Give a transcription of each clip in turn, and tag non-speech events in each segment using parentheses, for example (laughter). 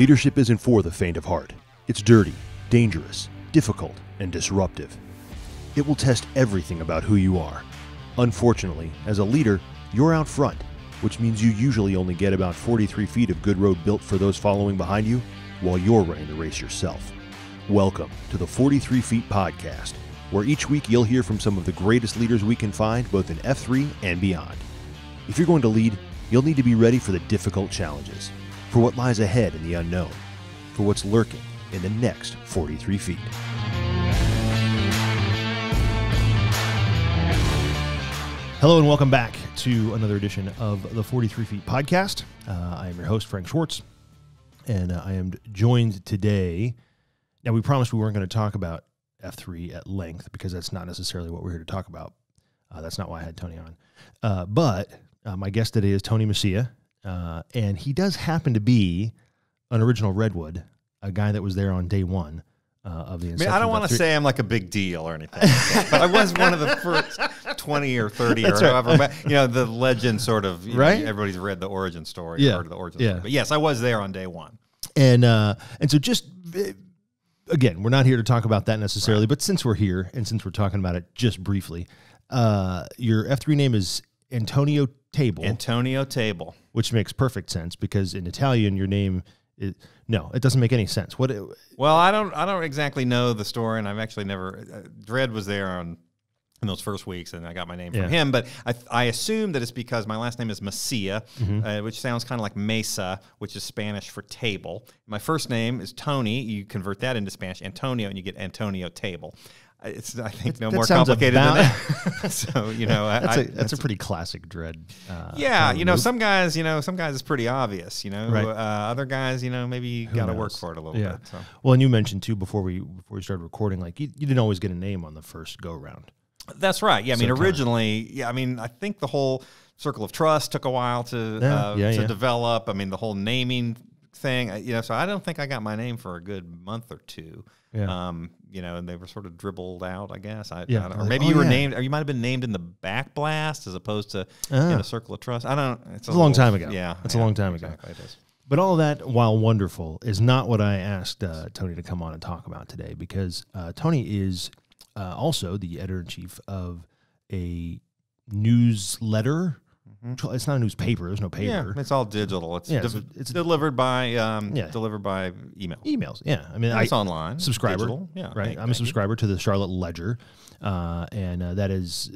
Leadership isn't for the faint of heart. It's dirty, dangerous, difficult, and disruptive. It will test everything about who you are. Unfortunately, as a leader, you're out front, which means you usually only get about 43 feet of good road built for those following behind you while you're running the race yourself. Welcome to the 43 Feet Podcast, where each week you'll hear from some of the greatest leaders we can find, both in F3 and beyond. If you're going to lead, you'll need to be ready for the difficult challenges, for what lies ahead in the unknown, for what's lurking in the next 43 feet. Hello and welcome back to another edition of the 43 Feet Podcast. Uh, I am your host, Frank Schwartz, and uh, I am joined today. Now, we promised we weren't going to talk about F3 at length because that's not necessarily what we're here to talk about. Uh, that's not why I had Tony on. Uh, but uh, my guest today is Tony Mecia, uh, and he does happen to be an original Redwood, a guy that was there on day one uh, of the I mean. I don't want to say I'm like a big deal or anything, like but I was (laughs) one of the first 20 or 30 (laughs) or That's right. however. You know, the legend sort of, you know, Right? everybody's read the origin story, Yeah. or heard of the origin Yeah. story. But yes, I was there on day one. and uh, and so just uh, again, we're not here to talk about that necessarily, but since we're here and since we're talking about it just briefly, uh, your F three name is Antonio Table, Antonio Table. which makes perfect sense because in Italian your name is no, it doesn't make any sense. What? It, Well, I don't, I don't exactly know the story, and I've actually never. Uh, Dredd was there on in those first weeks, and I got my name Yeah. from him. But I, I assume that it's because my last name is Mecia, Mm-hmm. uh, which sounds kind of like mesa, which is Spanish for table. My first name is Tony. You convert that into Spanish, Antonio, and you get Antonio Table. It's I think no more complicated about- than that. (laughs) so you know, I, that's a that's a pretty classic Dredd. Uh, yeah, you know, some guys, you know, some guys it's pretty obvious. You know, Right. uh, other guys, you know, maybe you got to work for it a little Yeah. bit. So. Well, and you mentioned too before we before we started recording, like you, you didn't always get a name on the first go round. That's right. Yeah, I mean, kinda- originally, yeah, I mean, I think the whole circle of trust took a while to Yeah, uh, yeah, to develop. I mean, the whole naming thing, uh, you know, so I don't think I got my name for a good month or two. Yeah. Um, you know, and they were sort of dribbled out, I guess. I, Yeah, I or maybe oh, you were yeah. named, or you might have been named in the back blast as opposed to Ah. in a circle of trust. I don't. It's, It's a long little- time ago. Yeah, It's a long time ago. it is. But all that, while wonderful, is not what I asked uh, Tony to come on and talk about today because uh, Tony is uh, also the editor in chief of a newsletter. It's not a newspaper. There's no Mm-hmm. Yeah, paper. it's all digital. It's, Yeah, div- so it's- delivered by um, Yeah. delivered by email. Emails. Yeah. I mean, I, it's online. subscriber. digital, Yeah, Right. thank- I'm a thank you. subscriber to the Charlotte Ledger, uh, and uh, that is,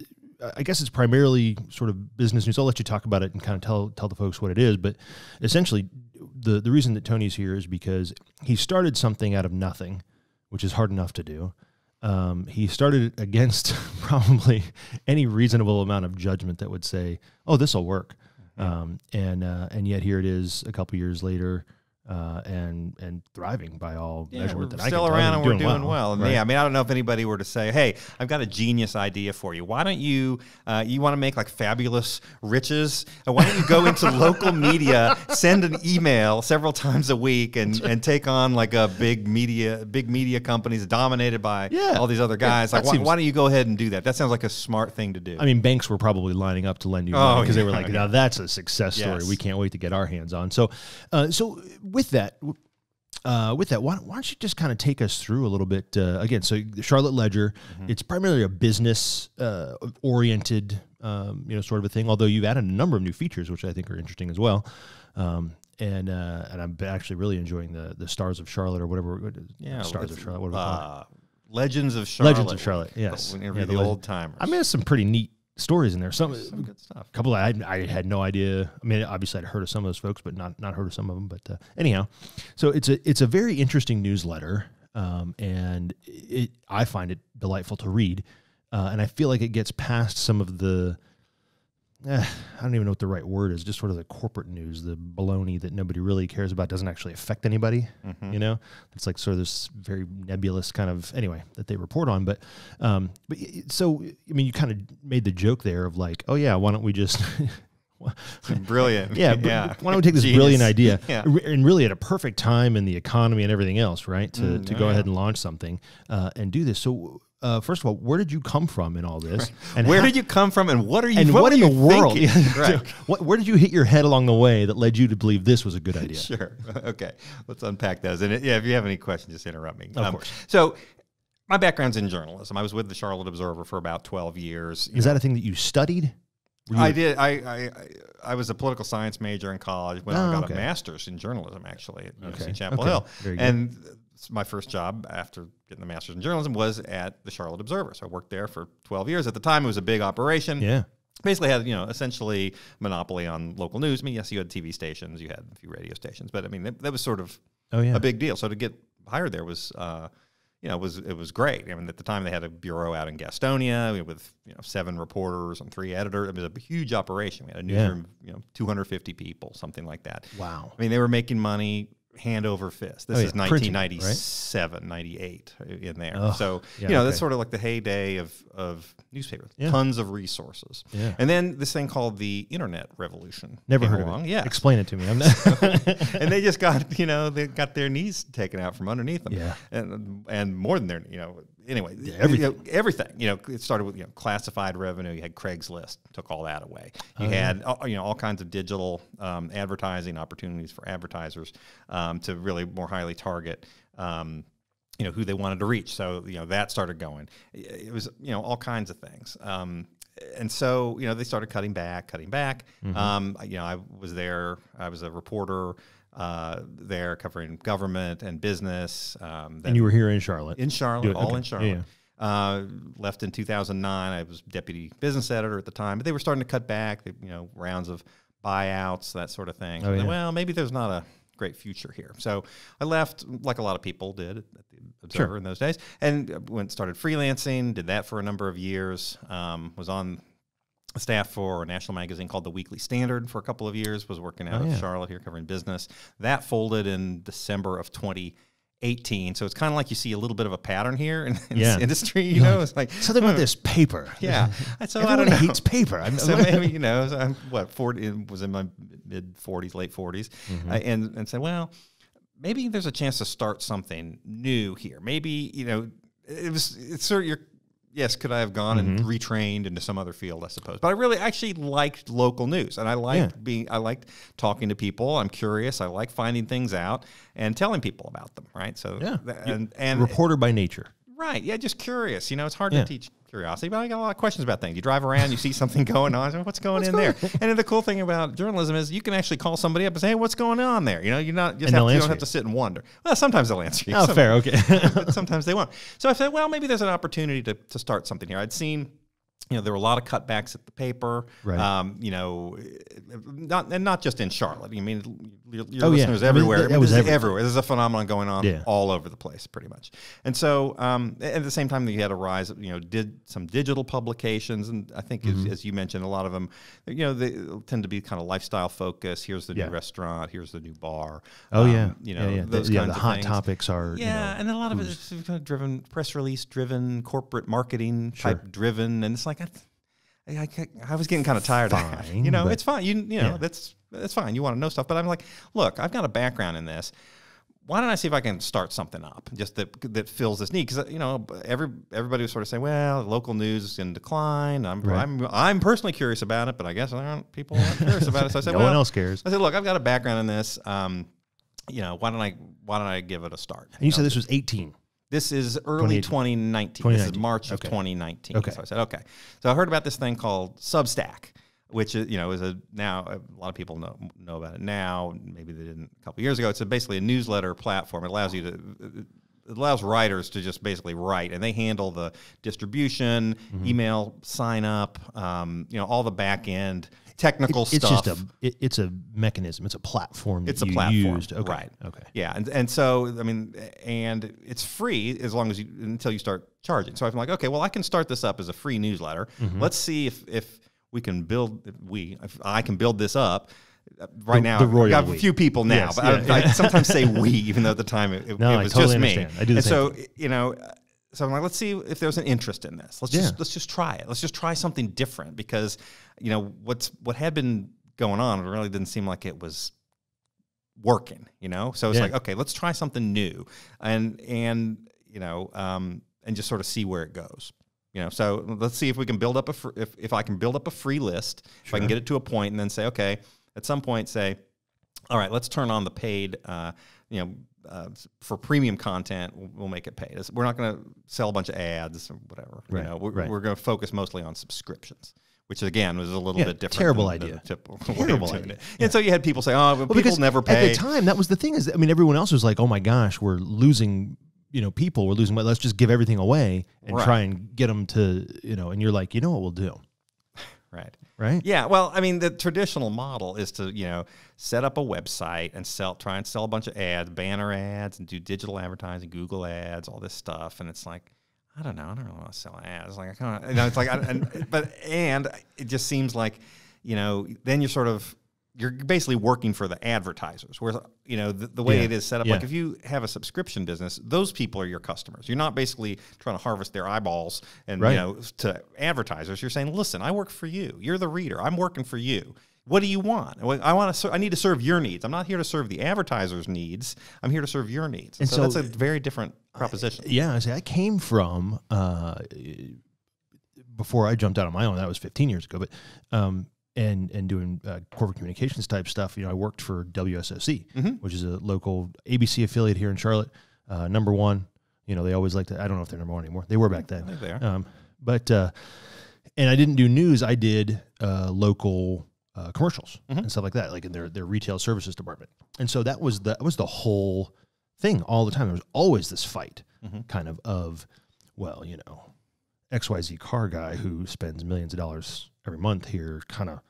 I guess it's primarily sort of business news. I'll let you talk about it and kind of tell tell the folks what it is. But essentially, the the reason that Tony's here is because he started something out of nothing, which is hard enough to do. Um, he started against (laughs) probably any reasonable amount of judgment that would say, "Oh, this will work," um, and uh, and yet here it is a couple years later, uh, and and thriving by all Yeah, measurement that I still around and we're doing doing well. And right? Yeah, I mean, I don't know if anybody were to say, "Hey, I've got a genius idea for you. Why don't you, uh, you want to make like fabulous riches? Uh, why don't you go into (laughs) local media, send an email several times a week, and and take on like a big media, big media companies dominated by Yeah. all these other guys? that like, why, seems- why don't you go ahead and do that? That sounds like a smart thing to do. I mean, banks were probably lining up to lend you Oh, money because they were like, "Now that's a success story. Yes. We can't wait to get our hands on." So, uh, so with that, uh, with that, why, why don't you just kind of take us through a little bit uh, again? So, Charlotte Ledger, Mm-hmm. it's primarily a business uh, oriented, um, you know, sort of a thing. Although you've added a number of new features, which I think are interesting as well. Um, and uh, and I'm actually really enjoying the the Stars of Charlotte or whatever. yeah, Stars of Charlotte. What do we call it? uh, Legends of Charlotte. Legends of Charlotte. Yes, Yeah, the, the old timers. I mean, there's some pretty neat stories in there. Some some good stuff. A couple I, I had no idea. I mean, obviously I'd heard of some of those folks, but not not heard of some of them. But uh, anyhow, so it's a it's a very interesting newsletter, um, and it I find it delightful to read, uh, and I feel like it gets past some of the. Eh, I don't even know what the right word is. Just sort of the corporate news, the baloney that nobody really cares about, doesn't actually affect anybody. You know, it's like sort of this very nebulous kind of anyway that they report on. But, um, but so I mean, you kind of made the joke there of like, oh yeah, why don't we just (laughs) Brilliant. (laughs) Yeah, yeah. why don't we take this brilliant idea (laughs) Yeah. and really at a perfect time in the economy and everything else, right? To, Mm, to go yeah. ahead and launch something uh, and do this. So, uh, first of all, where did you come from in all this? And where how, did you come from, and what are you? And what, what in the world? (laughs) right. what, where did you hit your head along the way that led you to believe this was a good idea? (laughs) sure. (laughs) Okay. Let's unpack those. And yeah, if you have any questions, just interrupt me. Of um, course. So. My background's in journalism. I was with the Charlotte Observer for about twelve years. Is know. that a thing that you studied? You I did. I, I I was a political science major in college. When oh, I got okay. a master's in journalism, actually, at okay. UNC Chapel okay. Hill. and my first job after getting the master's in journalism was at the Charlotte Observer. So I worked there for 12 years. At the time, it was a big operation. Yeah basically had you know essentially monopoly on local news. I mean, yes, you had TV stations, you had a few radio stations, but I mean that, that was sort of oh, yeah. a big deal. So to get hired there was. Uh, you know, it was it was great. I mean, at the time they had a bureau out in Gastonia with you know seven reporters and three editors. It was a huge operation. We had a newsroom, yeah. you know, 250 people, something like that. Wow. I mean, they were making money hand over fist. This oh, yeah. is 1997, Printing, right? 98 uh, in there. Oh, so, yeah, you know, okay. that's sort of like the heyday of, of newspapers. Yeah. Tons of resources. Yeah. And then this thing called the internet revolution. Never heard along. of it. Yeah. Explain it to me. I'm (laughs) not (laughs) and they just got, you know, they got their knees taken out from underneath them. Yeah. And, and more than their, you know, anyway, yeah, everything. You know, everything. You know, it started with you know classified revenue. You had Craigslist, took all that away. You oh, had yeah. you know all kinds of digital um, advertising opportunities for advertisers um, to really more highly target. Um, you know who they wanted to reach, so you know that started going. It was you know all kinds of things, um, and so you know they started cutting back, cutting back. Mm-hmm. Um, you know I was there, I was a reporter uh, there covering government and business. Um, and you were here in Charlotte? In Charlotte, all okay. in Charlotte. Yeah. Uh, left in 2009. I was deputy business editor at the time, but they were starting to cut back, you know, rounds of buyouts, that sort of thing. Oh, yeah. well, maybe there's not a great future here. So I left, like a lot of people did at the Observer sure. in those days, and went started freelancing. Did that for a number of years. Um, was on staff for a national magazine called the Weekly Standard for a couple of years. Was working out oh, yeah. of Charlotte here covering business. That folded in December of 2018. So it's kind of like you see a little bit of a pattern here in, in yeah. this industry. You know, it's like something about this paper. Yeah, (laughs) so Everyone I don't know. hates paper. I'm, (laughs) so (laughs) maybe you know, so I'm what 40 was in my mid 40s, late 40s, mm-hmm. uh, and and said, well, maybe there's a chance to start something new here. Maybe you know, it was it's sort of your yes, could I have gone mm-hmm. and retrained into some other field, I suppose. But I really actually liked local news, and I liked yeah. being, I liked talking to people. I'm curious. I like finding things out and telling people about them. Right. So yeah, and and reporter by nature. Right. Yeah. Just curious. You know, it's hard yeah. to teach curiosity, but I got a lot of questions about things. You drive around, you see something (laughs) going on. What's going what's in going there? and the cool thing about journalism is you can actually call somebody up and say, "Hey, what's going on there?" You know, you're not just have, you don't have to sit and wonder. Well, sometimes they'll answer you. Oh, fair. Okay. (laughs) sometimes they won't. So I said, well, maybe there's an opportunity to to start something here. I'd seen you know, there were a lot of cutbacks at the paper. Right. Um, you know, not and not just in Charlotte. I mean, your, your oh, listeners yeah. everywhere. I mean, was everywhere. everywhere. There's a phenomenon going on yeah. all over the place, pretty much. And so, um, at the same time, you had a rise. You know, did some digital publications, and I think, mm-hmm. as, as, you mentioned, a lot of them, you know, they tend to be kind of lifestyle focused. Here's the yeah. new restaurant. Here's the new bar. Oh um, yeah. You know, yeah, those the, kinds the of hot things. topics are. Yeah, you know, and a lot of it is kind of driven, press release driven, corporate marketing type driven and it's like. I, I, I was getting kind of tired fine, of that. You know, it's fine. You, you know, yeah. that's that's fine. You want to know stuff, but I'm like, look, I've got a background in this. Why don't I see if I can start something up just that that fills this need? Because you know, every everybody was sort of saying, well, local news is in decline. I'm right. I'm I'm personally curious about it, but I guess there aren't people aren't curious about it. So I said, no well, one else cares. I said, look, I've got a background in this. Um, you know, why don't I why don't I give it a start? And you, you said this was 18. This is early 2019. 2019. This is March of 2019. Okay. So I said, okay. So I heard about this thing called Substack, which is, you know is a now a lot of people know know about it now. Maybe they didn't a couple years ago. It's a, basically a newsletter platform. It allows you to it allows writers to just basically write, and they handle the distribution, mm-hmm. email sign up, um, you know, all the back end technical it, it's stuff. It's just a it, it's a mechanism. It's a platform. it's a platform, used. Okay. right? Okay. Yeah, and and so I mean, and it's free as long as you until you start charging. So I'm like, okay, well, I can start this up as a free newsletter. Mm-hmm. Let's see if if we can build if we if I can build this up uh, right now. The I've got a few people now, yes, but yeah. I, I, (laughs) sometimes say we, even though at the time it, it, no, it was totally just understand. me. I do the and same so thing. you know, so I'm like, let's see if there's an interest in this. Let's yeah. just let's just try it. Let's just try something different because you know what's what had been going on. It really didn't seem like it was working, you know. So it's Yeah. like, okay, let's try something new, and and you know, um, and just sort of see where it goes. You know, so let's see if we can build up a fr- if if I can build up a free list, if I can get it to a point, and then say, okay, at some point, say, all right, let's turn on the paid. Uh, you know, uh, for premium content, we'll, we'll make it paid. We're not going to sell a bunch of ads or whatever. Right, You know, we're, right. we're going to focus mostly on subscriptions. Which again was a little Yeah, bit different. terrible idea. typical Terrible idea. it. And so you had people say, "Oh, Well, people never At the time, that was the thing. Is I mean, everyone else was like, "Oh my gosh, we're losing." You know, people we're losing. Let's just give everything away and Right. try and get them to, you know. And you're like, you know what we'll do, right. Right? Yeah, well, I mean, the traditional model is to you know set up a website and sell, try and sell a bunch of ads, banner ads, and do digital advertising, Google ads, all this stuff. And it's like, I don't know, I don't really want to sell ads. Like, I kind of, you know, it's like, I, and, but and it just seems like, you know, then you're sort of you're basically working for the advertisers. Where you know, the, the way Yeah, it is set up, yeah. like if you have a subscription business, those people are your customers. You're not basically trying to harvest their eyeballs and Right. you know to advertisers. You're saying, listen, I work for you. You're the reader. I'm working for you. What do you want? I want to. I need to serve your needs. I'm not here to serve the advertisers' needs. I'm here to serve your needs. And so, so- that's a very different proposition. Yeah, I say I came from uh, before I jumped out on my own. That was 15 years ago, but um, and and doing uh, corporate communications type stuff. You know, I worked for WSOC, Mhm. which is a local ABC affiliate here in Charlotte. Uh, number one. You know, they always like to. I don't know if they're number one anymore. They were back I then. think they are. Um, but uh, and I didn't do news. I did uh, local uh, commercials Mhm. and stuff like that, like in their their retail services department. And so that was the that was the whole thing all the time. There was always this fight, Mhm. kind of of, well, you know, X Y Z car guy who spends millions of dollars every month here, kind of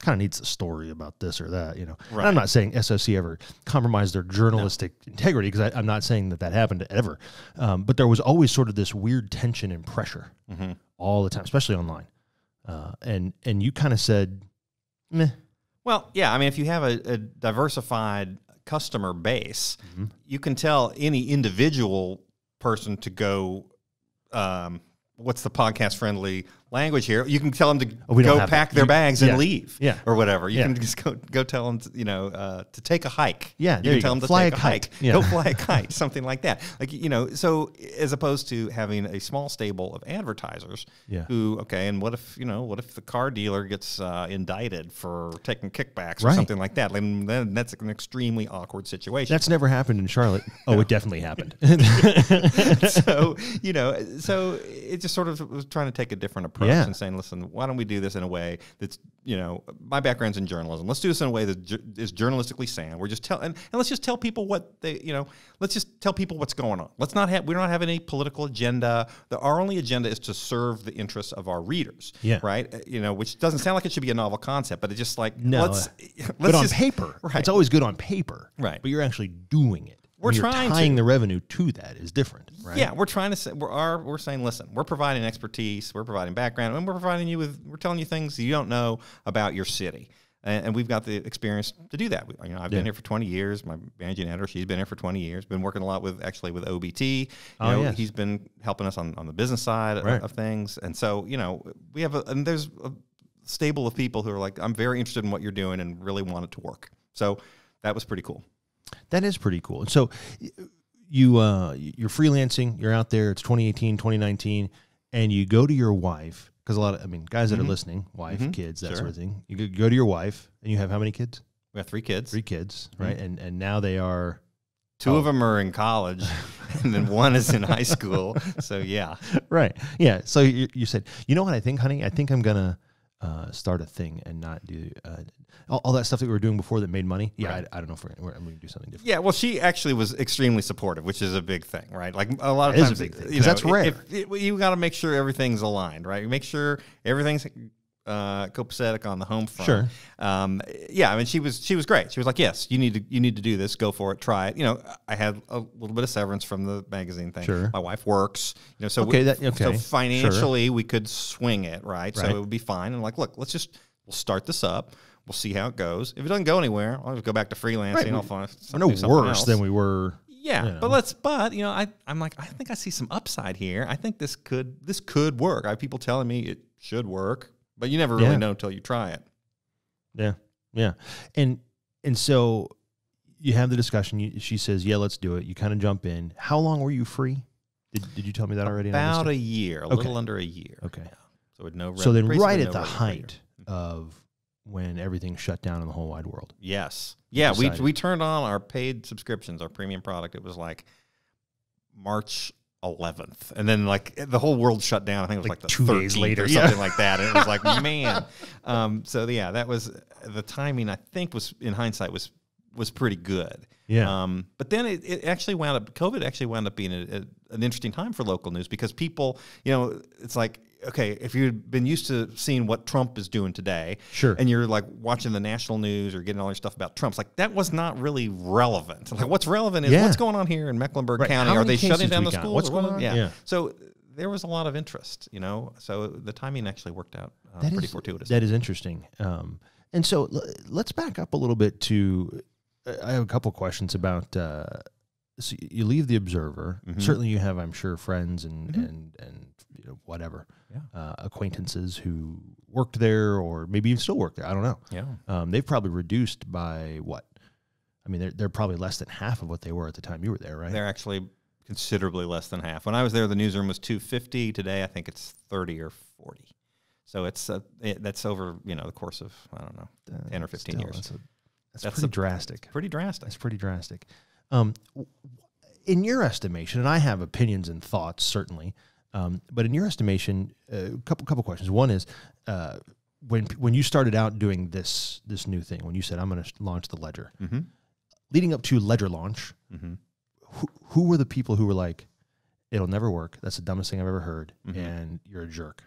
kind of needs a story about this or that, you know. And Right. I'm not saying SOC ever compromised their journalistic integrity because I'm not saying that that happened ever, um, but there was always sort of this weird tension and pressure Mhm. all the time, especially online. Uh, and and you kind of said, meh, Well, yeah. I mean, if you have a, a diversified customer base, Mhm. you can tell any individual person to go. Um, what's the podcast friendly language here? You can tell them to Oh, we go pack that. their You- bags yeah. and leave, Yeah. or whatever. You Yeah. can just go go tell them, to, you know, uh, to take a hike. Yeah, you can you tell go. them to Fly take a a kite. hike. Yeah. Go fly a (laughs) kite, something like that. Like you know, so as opposed to having a small stable of advertisers Yeah. who, okay, and what if you know, what if the car dealer gets uh, indicted for taking kickbacks or something like that? Then, then that's an extremely awkward situation. that's never happened in Charlotte. (laughs) Oh, it definitely happened. (laughs) so you know, so it just sort of was trying to take a different approach Yeah. and saying, listen, why don't we do this in a way that's you know, my background's in journalism. Let's do this in a way that ju- is journalistically sound. We're just tell and, and let's just tell people what they you know, let's just tell people what's going on. Let's not have we don't have any political agenda. The, our only agenda is to serve the interests of our readers. Yeah. right. Uh, You know, which doesn't sound like it should be a novel concept, but it's just like No, let's uh, (laughs) let's but on just, paper, (laughs) right. it's always good on paper. Right. But you're actually doing it. We're trying tying to. the revenue to that is different, right? Yeah, we're trying to say we're are, we're saying, listen, we're providing expertise, we're providing background, and we're providing you with we're telling you things you don't know about your city, and, and we've got the experience to do that. We, you know, I've Yeah. been here for 20 years. My managing editor, she's been here for 20 years. Been working a lot with actually with OBT. You Oh, know, yes. he's been helping us on, on the business side of- of things, and so you know we have a and there's a stable of people who are like, I'm very interested in what you're doing and really want it to work. So that was pretty cool. That is pretty cool. And so you uh you're freelancing, you're out there, it's 2018, 2019, and you go to your wife because a lot of I mean, guys that are Mhm. listening, wife, Mhm. kids, that Sure. sort of thing. You go- to your wife and you have how many kids? We have three kids. Three kids, Mm-hmm. right? And and now they are Two Oh. of them are in college, (laughs) and then one is in high school. So yeah, (laughs) right. Yeah. So you, you said, you know what I think, honey? I think I'm gonna uh, start a thing and not do uh, all, all that stuff that we were doing before that made money. Yeah, Right. I, I don't know if we're, we're, I'm gonna do something different. yeah. Well, she actually was extremely supportive, which is a big thing, right? Like a lot of It is a times, big thing, you know, that's rare. If, if- you got to make sure everything's aligned, right? Make sure everything's uh, copacetic on the home front. Sure. Um, yeah. I mean, she was she was great. She was like, "Yes, you need to you need to do this. Go for it. Try it." You know, I had a little bit of severance from the magazine thing. Sure. My wife works. You know, so Okay, we- that- okay, so sure. financially we could swing it, right? So it would be fine. And like, look, let's just we'll start this up. We'll see how it goes. If it doesn't go anywhere, I'll just go back to freelancing. Right. I'll find We're no something worse else. than we were. Yeah, you know. but let's. But you know, I I'm like I think I see some upside here. I think this could this could work. I have people telling me it should work, but you never really Yeah. know until you try it. Yeah, yeah, and and so you have the discussion. You, she says, "Yeah, let's do it." You kind of jump in. How long were you free? Did, did you tell me that already? About a year, a Okay. little under a year. Okay. So with no. So then, right no at the per year. height mm-hmm. of when everything shut down in the whole wide world. Yes. Yeah, we we turned on our paid subscriptions, our premium product. It was like March 11th, and then like the whole world shut down. I think it was Like like, the two 13th days later, or yeah. something like that. And it was like, (laughs) man. Um, so yeah, that was the timing. I think was in hindsight was was pretty good. Yeah. Um, but then it, it actually wound up. COVID actually wound up being a, a, an interesting time for local news because people, you know, it's like okay, if you've been used to seeing what Trump is doing today, Sure. and you're like watching the national news or getting all your stuff about Trump's like that was not really relevant. Like what's relevant is Yeah. what's going on here in Mecklenburg Right. County. How Are they shutting down the schools? What's going on? Yeah. Yeah. So there was a lot of interest, you know. So the timing actually worked out uh, That pretty is- fortuitous. That is interesting. Um, and so l- let's back up a little bit to. uh, I have a couple questions about. Uh, so you leave the Observer. Mhm. Certainly, you have, I'm sure, friends and Mhm. and and you know, whatever Yeah. uh, acquaintances who worked there, or maybe even still work there. I don't know. yeah. Um, they've probably reduced by what? I mean, they're they're probably less than half of what they were at the time you were there, right? They're actually considerably less than half. When I was there, the newsroom was 250. Today, I think it's 30 or 40. So it's uh, it, that's over you know the course of I don't know Uh, 10 or 15 still, years. That's, a, that's, That's pretty a- drastic. pretty drastic. That's pretty drastic. Um, w- in your estimation, and I have opinions and thoughts certainly, um, but in your estimation, a couple couple questions. One is uh, when when you started out doing this this new thing, when you said I'm going to launch the Ledger, Mm-hmm. leading up to Ledger launch, Mm-hmm. who, who were the people who were like, "It'll never work. That's the dumbest thing I've ever heard," Mhm. and you're a jerk.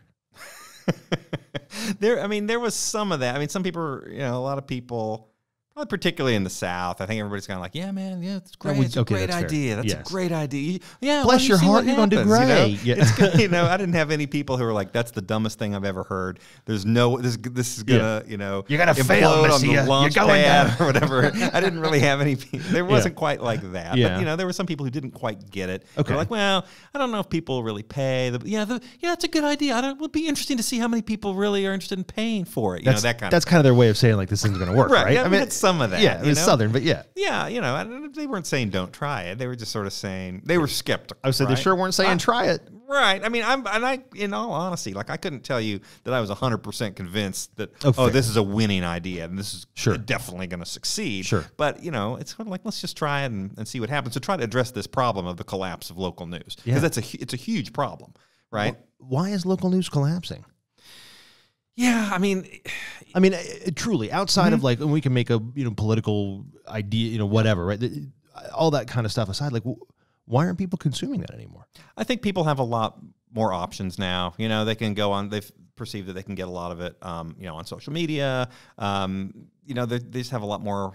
(laughs) there, I mean, there was some of that. I mean, some people, you know, a lot of people, probably particularly in the South. I think everybody's kind of like, yeah, man, yeah, it's great. would- it's a great that's fair. idea. That's Yes. a great idea. Yeah, Bless your heart, you're gonna do happens, you know? great. Yeah. It's good, you know, (laughs) I didn't have any people who were like, that's the dumbest thing I've ever heard. There's no, this, this is gonna, you know, You're gonna fail, implode on Messiah. the You're launch going pad down. or whatever. (laughs) I didn't really have any. pe- There wasn't quite like that. Yeah. But you know, there were some people who didn't quite get it. Okay. They're like, well, I don't know if people really pay. The, yeah, the, yeah, it's a good idea. I don't, it would be interesting to see how many people really are interested in paying for it. You That's know, that kind that's of kind of their way of saying like this isn't going to work, right? Yeah, I mean, it's some of that. yeah, you it's know? southern, but yeah. Yeah, you know, they weren't saying don't try it. They were just sort of saying they were skeptical. Oh, I said right? they sure weren't saying I- try it. Right. I mean, I'm, and I, in all honesty, like I couldn't tell you that I was 100% convinced that, Oh, oh, this is a winning idea and this is Sure. definitely going to succeed. Sure. But, you know, it's sort of like, let's just try it and, and see what happens. So try to address this problem of the collapse of local news. Because Yeah. that's a, it's a huge problem, right? Why is local news collapsing? Yeah. I mean, I mean, uh, uh, truly, outside of like, and we can make a you know political idea, you know, whatever, right? All that kind of stuff aside, like, why aren't people consuming that anymore? I think people have a lot more options now. You know, they can go on. They've perceived that they can get a lot of it. Um, you know, on social media. Um, you know, they, they just have a lot more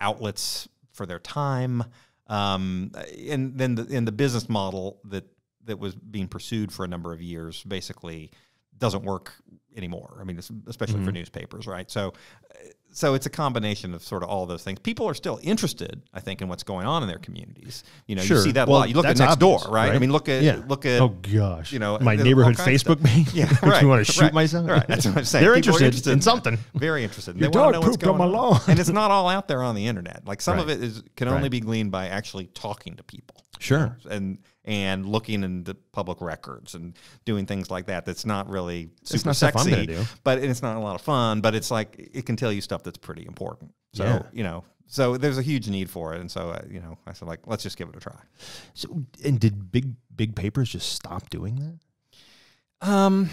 outlets for their time. Um, and then the, in the business model that that was being pursued for a number of years basically doesn't work anymore. I mean, es- especially for newspapers, right? So, uh, so it's a combination of sort of all those things. People are still interested, I think, in what's going on in their communities. You know, Sure. you see that Well, a lot. You look at next obvious, door, right? I mean, look at Yeah. look at oh gosh, you know, my neighborhood Facebook page. (laughs) Yeah, (laughs) right. me want to shoot right, myself. Right, that's what I'm saying. They're are interested, in something. (laughs) Very interested. Your they dog know what's pooped on going my on. lawn. and it's not all out there on the internet. Like some of it is can only Right. be gleaned by actually talking to people. Sure. And and looking in the public records and doing things like that. That's not really super It's not sexy, but it's not a lot of fun. But it's like it can tell you stuff that's pretty important. So Yeah. you know, so there's a huge need for it. And so uh, you know, I said like, let's just give it a try. So, and did big big papers just stop doing that, Um.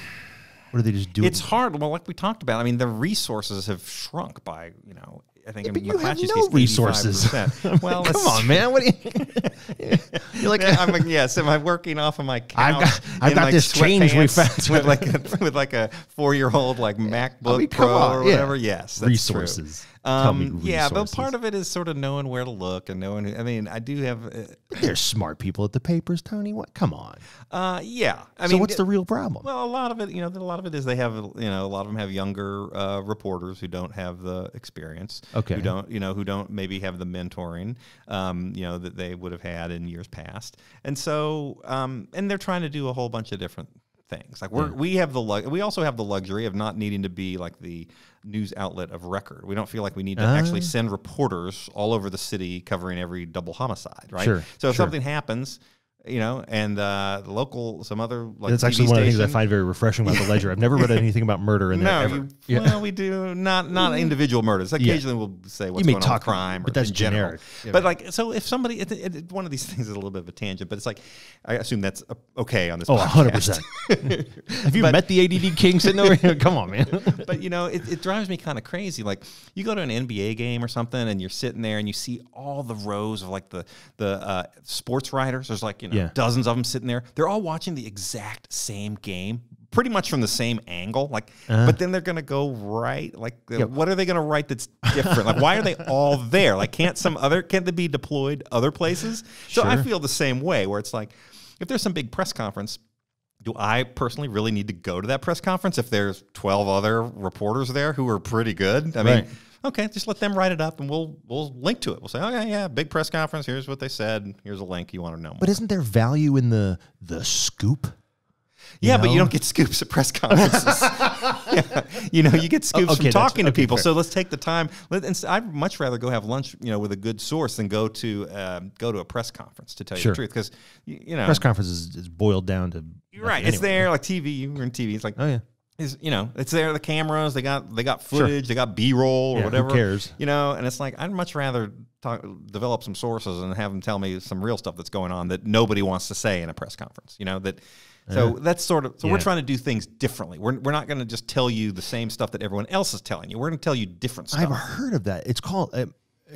or do they just do It's hard. Well, like we talked about, I mean, the resources have shrunk by, you know, I think Yeah, in but you have McClatchy's no case, resources. (laughs) well, Come on, man. What do you? (laughs) You're like, I'm like, yes. Am I working off of my couch? got- I've got like, this change we found. (laughs) with like a, with like a four year old like MacBook I mean, Pro on, or yeah. whatever. Yes, that's resources. True. Um, yeah, but part of it is sort of knowing where to look and knowing. Who, I mean, I do have. Uh, There's smart people at the papers, Tony. What? Come on. uh, yeah. I so mean, what's the real problem? Well, a lot of it, you know, a lot of it is they have, you know, a lot of them have younger uh, reporters who don't have the experience. Okay. Who don't, you know, who don't maybe have the mentoring, um, you know, that they would have had in years past. And so, um, and they're trying to do a whole bunch of different things. Like we're, we have the, lu- we also have the luxury of not needing to be like the news outlet of record. We don't feel like we need to actually Ah. send reporters all over the city covering every double homicide, right? Sure, So if sure. something happens, you know, and uh, the local some other like That's TV actually one of the things I find very refreshing about the (laughs) Ledger. I've never read anything about murder in there. No, you, Yeah. well, we do not not individual murders. Occasionally, we'll say what's may going talk- crime, but that's generic. Yeah. But like, so if somebody, it, it, one of these (laughs) things is a little bit of a tangent, but it's like, I assume that's uh, okay on this. Oh, podcast. 100%. (laughs) Have you But- met the ADD king sitting over here? Come on, man. but you know, it, it drives me kind of crazy. Like you go to an NBA game or something, and you're sitting there, and you see all the rows of like the the uh, sports writers. There's like you know Yeah. dozens of them sitting there. They're all watching the exact same game, pretty much from the same angle. Like, but then they're gonna go right. Like, uh, what are they gonna write that's different? like, why are they all (laughs) there? Like, can't some other can't they be deployed other places? So I feel the same way, where it's like, if there's some big press conference do I personally really need to go to that press conference if there's 12 other reporters there who are pretty good? I mean, Right. Okay, just let them write it up and we'll we'll link to it. We'll say, okay, yeah, big press conference. Here's what they said. Here's a link. You want to know more? But isn't there value in the the scoop? yeah, but you don't get scoops at press conferences. (laughs) (laughs) Yeah. You know, you get scoops okay, from talking to okay, people. fair. So let's take the time. Let, and I'd much rather go have lunch, you know, with a good source than go to um, go to a press conference to tell you the truth. Because you, know, Press conference is, boiled down to right. nothing It's there like TV. You were in TV. It's like Oh yeah. Is you know it's there the cameras they got they got footage they got b-roll or Yeah, who whatever cares? you know and it's like i'd much rather talk, develop some sources and have them tell me some real stuff that's going on that nobody wants to say in a press conference you know that so that's sort of so we're trying to do things differently we're, we're not going to just tell you the same stuff that everyone else is telling you we're going to tell you different stuff I've heard of that. It's called. Uh,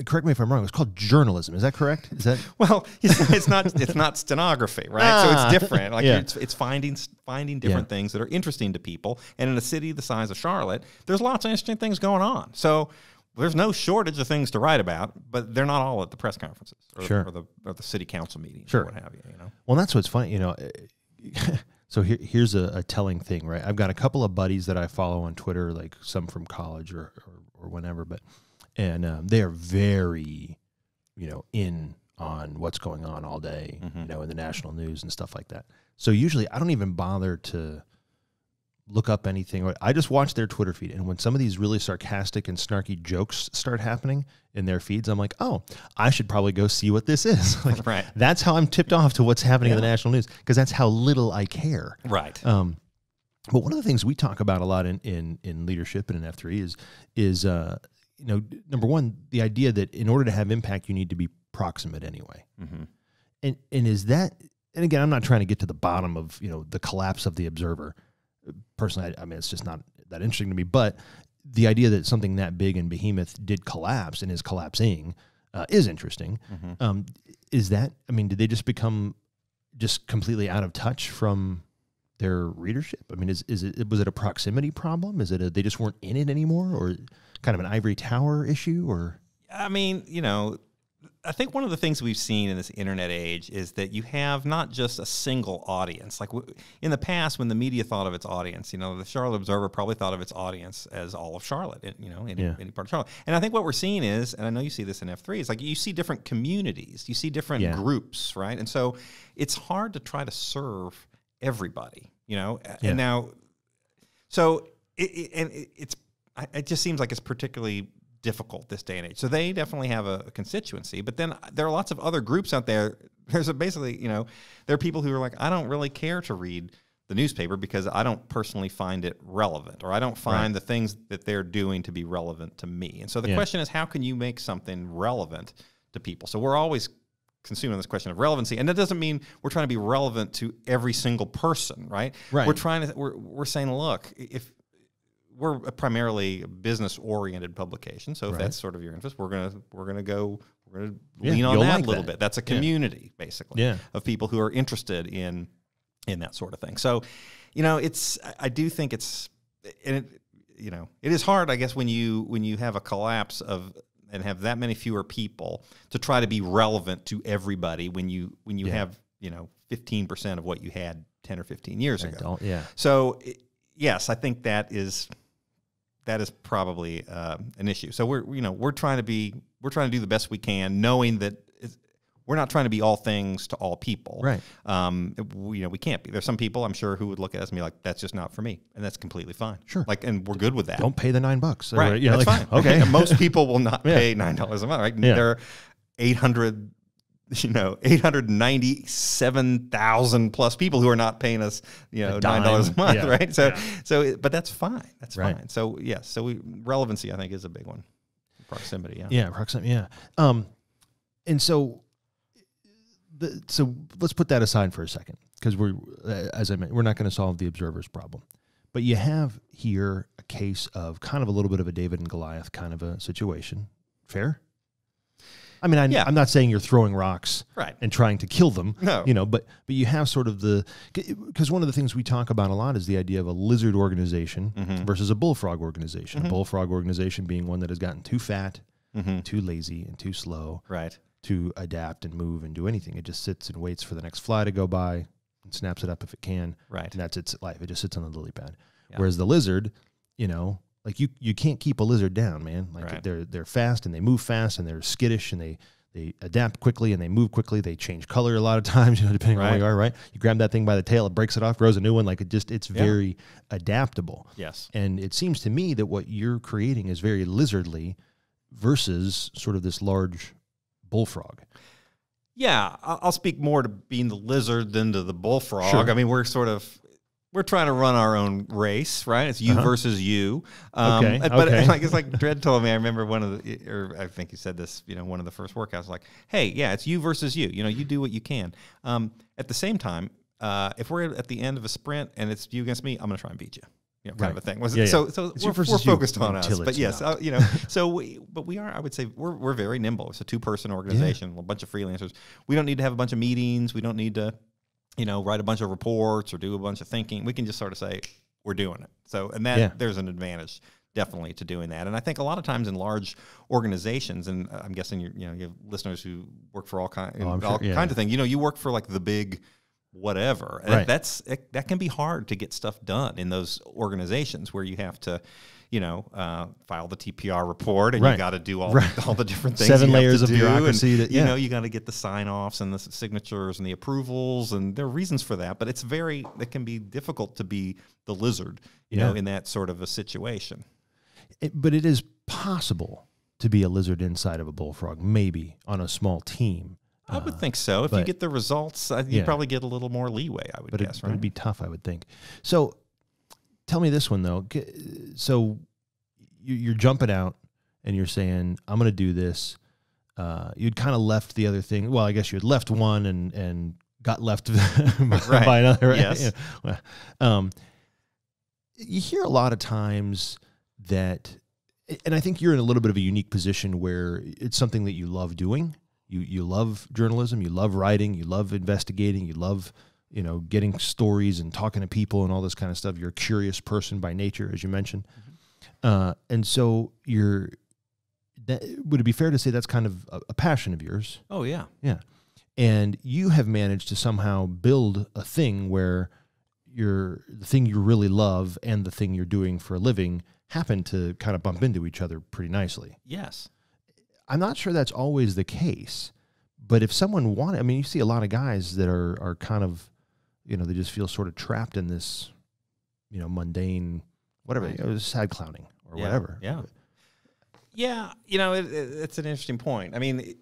correct me if I'm wrong. It's called journalism. Is that correct? Is that (laughs) Well, it's, it's not it's not stenography, right? So Ah. it's different. Like Yeah. it's it's finding finding different things that are interesting to people. And in a city the size of Charlotte, there's lots of interesting things going on. So there's no shortage of things to write about, but they're not all at the press conferences or, Sure. or the or the city council meetings Sure. or what have you. You know, Well, that's what's funny. You know, (laughs) so here, here's a, a telling thing, right? I've got a couple of buddies that I follow on Twitter, like some from college or or, or whenever, but and um, they are very, you know, in on what's going on all day, you know, in the national news and stuff like that. So usually, I don't even bother to look up anything. I just watch their Twitter feed, and when some of these really sarcastic and snarky jokes start happening in their feeds, I'm like, oh, I should probably go see what this is. (laughs) like, Right. That's how I'm tipped off to what's happening in the national news because that's how little I care. right? Um, but one of the things we talk about a lot in in, in leadership and in F three is is uh, you know number one the idea that in order to have impact you need to be proximate anyway. Mhm. And and is that and again I'm not trying to get to the bottom of you know the collapse of the observer. Personally, I, I mean it's just not that interesting to me. But the idea that something that big and behemoth did collapse and is collapsing uh, is interesting. Um, is that I mean did they just become just completely out of touch from their readership? I mean, is is it was it a proximity problem? Is it a, they just weren't in it anymore, or kind of an ivory tower issue? Or I mean, you know, I think one of the things we've seen in this internet age is that you have not just a single audience. Like in the past, when the media thought of its audience, you know, the Charlotte Observer probably thought of its audience as all of Charlotte, you know, any, Yeah. any part of Charlotte. And I think what we're seeing is, and I know you see this in F3, is like you see different communities, you see different Yeah. groups, right? And so it's hard to try to serve everybody, you know? Yeah. And now, so it, it, and it, it's I- it just seems like it's particularly difficult this day and age. So they definitely have a, a constituency, but then there are lots of other groups out there. (laughs) There's a basically, you know, there are people who are like, I don't really care to read the newspaper because I don't personally find it relevant, or I don't find the things that they're doing to be relevant to me. And so the Yeah. question is, how can you make something relevant to people? So we're always consuming this question of relevancy, and that doesn't mean we're trying to be relevant to every single person, right? Right. We're trying to we're we're saying, look, if we're a primarily business oriented publication, so if Right. that's sort of your interest, we're gonna we're gonna go we're gonna Yeah, lean on that like a little that. bit. That's a community basically Yeah. of people who are interested in in that sort of thing. So, you know, it's I- I do think it's and it you know it is hard I guess when you when you have a collapse of and have that many fewer people to try to be relevant to everybody when you when you Yeah. have you know fifteen percent of what you had ten or fifteen years ago. don't yeah So i- yes, I think that is that is probably uh, an issue. So we're you know we're trying to be we're trying to do the best we can, knowing that it's, we're not trying to be all things to all people. Right. Um. We, you know we can't be. There's some people I'm sure who would look at us and be like, "That's just not for me," and that's completely fine. Sure. Like, and we're good with that. don't pay the nine bucks. Right. you know, that's like, fine. (laughs) Okay. Most people will not (laughs) Yeah. pay nine dollars a month. Right. Yeah. There are eight hundred you know, 897,000 plus people who are not paying us, you know, $9 a month, Yeah. right? So, Yeah. so, but that's fine. That's Right. fine. So, yes. So, we, relevancy, I think, is a big one. Proximity. Yeah. Yeah, proximity. Yeah. Um, and so, the, so let's put that aside for a second because we're, uh, as I mentioned, we're not going to solve the observer's problem, but you have here a case of kind of a little bit of a David and Goliath kind of a situation. Fair. I mean, I, Yeah. I'm not saying you're throwing rocks Right. and trying to kill them. No. you know, but but you have sort of the because one of the things we talk about a lot is the idea of a lizard organization Mhm. versus a bullfrog organization. Mhm. A bullfrog organization being one that has gotten too fat, hmm too lazy, and too slow Right. to adapt and move and do anything. It just sits and waits for the next fly to go by and snaps it up if it can, Right. and that's its life. It just sits on the lily pad. Yeah. Whereas the lizard, you know, like you you can't keep a lizard down, man. Like Right. they're they're fast and they move fast and they're skittish and they they adapt quickly and they move quickly. They change color a lot of (laughs) times, you know, depending on where you are. Right, you grab that thing by the tail, it breaks it off, grows a new one. Like it just it's Yeah. very adaptable. Yes. And it seems to me that what you're creating is very lizardly versus sort of this large bullfrog. Yeah, I'll speak more to being the lizard than to the bullfrog. Sure. I mean, we're sort of we're trying to run our own race, right? It's you Uh-huh. versus you. Um, Okay, But okay. (laughs) like it's like Dredd told me. I remember one of the, or I think he said this. You know, one of the first workouts. Like, hey, yeah, it's you versus you. You know, you do what you can. Um, at the same time, uh, if we're at the end of a sprint and it's you against me, I'm going to try and beat you. You know, kind of a thing. Was Yeah, it? yeah. So, so It's we're, we're focused on us. But yes, uh, you know, (laughs) so we, but we are. I would say we're we're very nimble. It's a two person organization, a bunch of freelancers. We don't need to have a bunch of meetings. We don't need to, you know, write a bunch of reports or do a bunch of thinking. We can just sort of say we're doing it. So, and that Yeah. there's an advantage definitely to doing that. And I think a lot of times in large organizations, and uh, I'm guessing you you know you have listeners who work for all kind Oh, all sure, yeah. kinds of things. You know, you work for like the big whatever. Right. That's it, that can be hard to get stuff done in those organizations where you have to. You know, uh, file the TPS report, and Right. you got to do all Right. the, (laughs) all the different things. Seven layers of bureaucracy And, that- you know, you got to get the sign offs and the signatures and the approvals, and there are reasons for that. But it's very, it can be difficult to be the lizard, you know, in that sort of a situation. It, but it is possible to be a lizard inside of a bullfrog, maybe on a small team. I would Uh, think so. If you get the results, uh, you Yeah. probably get a little more leeway. I would but guess, but right? it'd be tough, I would think. So, tell me this one though. So, you- you're jumping out and you're saying, "I'm going to do this." Uh, you'd kind of left the other thing. Well, I guess you had left one and and got left (laughs) by, Right. by another. right? Yes. (laughs) Yeah. Um, you hear a lot of times that, and I think you're in a little bit of a unique position where it's something that you love doing. You you love journalism. You love writing. You love investigating. You love you know getting stories and talking to people and all this kind of stuff. You're a curious person by nature, as you mentioned, uh, and so you're. That, would it be fair to say that's kind of a, a passion of yours? oh yeah, Yeah. And you have managed to somehow build a thing where your the thing you really love and the thing you're doing for a living happen to kind of bump into each other pretty nicely. yes, I'm not sure that's always the case, but if someone wanted, I mean, you see a lot of guys that are are kind of, you know, they just feel sort of trapped in this, you know, mundane, whatever, Right. you know, sad clowning or Yeah, whatever. yeah. yeah. You know, it, it, it's an interesting point. I mean, it-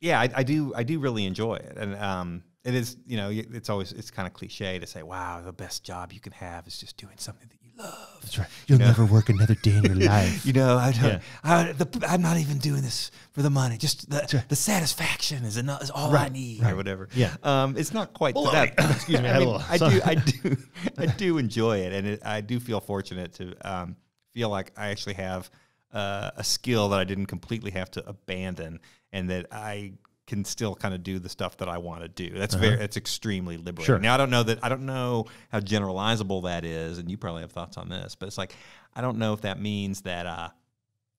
yeah, I, I do, I do really enjoy it, and um, it is, you know, it's always, it's kind of cliche to say, "Wow, the best job you can have is just doing something that love." That's right. You'll Yeah. never work another day in your (laughs) life. You know, I don't, Yeah. I, the, I'm not even doing this for the money. Just the, the satisfaction is enough, is all I need, right. or whatever. Yeah. Um, it's not quite to Baloney. that. Excuse me, I I, mean, I do, I do, (laughs) I do enjoy it, and it, I do feel fortunate to um, feel like I actually have uh, a skill that I didn't completely have to abandon, and that I can still kind of do the stuff that I want to do. That's very, it's extremely liberating. Sure. Now I don't know that I don't know how generalizable that is, and you probably have thoughts on this, but it's like I don't know if that means that. Uh,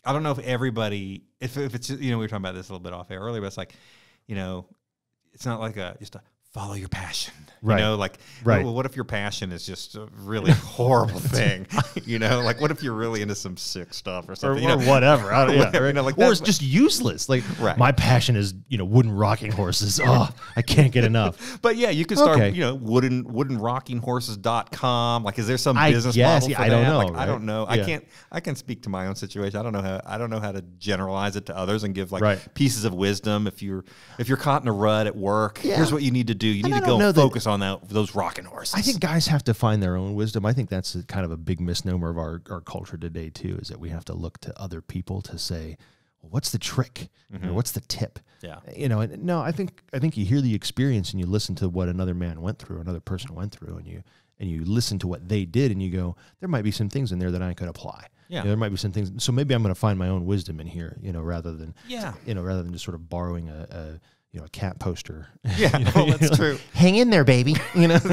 I don't know if everybody, if, if it's, you know, we were talking about this a little bit off air earlier, but it's like, you know, it's not like a just a follow your passion. Right. You know, like, Right. well, what if your passion is just a really (laughs) horrible (laughs) thing? you know, like, what if you're really into some sick stuff or or, something? you or whatever. I (laughs) don't, yeah, right? you know, like or it's just useless. Like Right. my passion is you know wooden rocking horses. Oh, I can't get enough. But yeah, you can start, Okay. you know, wooden wooden rocking woodenrockinghorses.com. Like, is there some I business guess, model yeah, I don't that? know, Like, I don't know. I can't. I can speak to my own situation. I don't know how. I don't know how to generalize it to others and give like Right. pieces of wisdom. If you're if you're caught in a rut at work, Yeah. here's what you need to do. You need to go and that- focus on that those rocking horses. I think guys have to find their own wisdom. I think that's a, kind of a big misnomer of our, our culture today too. Is that we have to look to other people to say, well, "What's the trick? Or mm-hmm. what's the tip?" Yeah. you know. And no, I think I think you hear the experience and you listen to what another man went through, another person went through, and you and you listen to what they did, and you go, "There might be some things in there that I could apply." Yeah. You know, there might be some things. So maybe I'm going to find my own wisdom in here, you know, rather than Yeah. you know, rather than just sort of borrowing a. a you know, a cat poster. (laughs) Yeah, You know, well, that's true. Hang in there, baby. (laughs) You know, (laughs)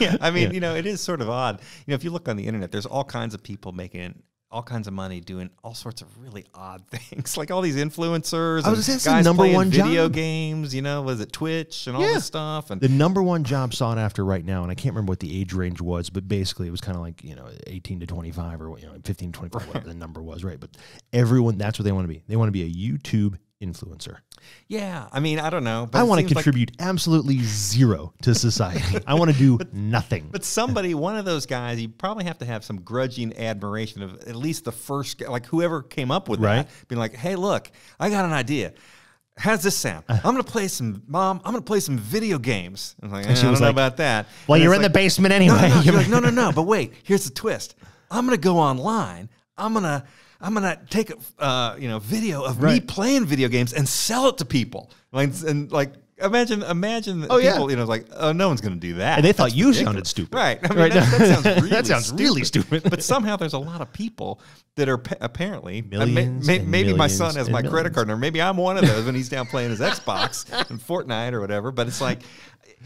yeah, I mean, Yeah. you know, it is sort of odd. You know, if you look on the internet, there's all kinds of people making all kinds of money doing all sorts of really odd things, like all these influencers I was and gonna say, that's the guys number playing one video job. games. You know, was it Twitch and all Yeah. this stuff? And The number one job sought after right now, and I can't remember what the age range was, but basically it was kind of like you know eighteen to twenty five or what you know fifteen to twenty five, whatever the number was, right? But everyone, that's what they want to be. They want to be a YouTube influencer. yeah, I mean, I don't know. But I want to seems like- contribute absolutely zero to society. I want to do (laughs) nothing. But somebody, one of those guys, you probably have to have some grudging admiration of at least the first, guy, like whoever came up with Right. that, being like, "Hey, look, I got an idea. How's this sound? Uh. I'm gonna play some, mom. I'm gonna play some video games." I was like, And "Eh, she I was don't know like, about that. well, And you're in the basement anyway. no, no. Might- (laughs) like, no, no, no. But wait, here's the twist. I'm gonna go online. I'm gonna. I'm gonna take a uh, you know video of me playing video games and sell it to people. Like and like imagine imagine that Oh, yeah. people you know like oh no one's gonna do that. And they thought That's you ridiculous. sounded stupid. Right. I mean, Right. That, that sounds (laughs) really That sounds really stupid. but somehow there's a lot of people that are pa- apparently uh, may- Millions may- and maybe my son has my credit card number. Maybe I'm one of those when he's down playing his Xbox (laughs) and Fortnite or whatever. But it's like,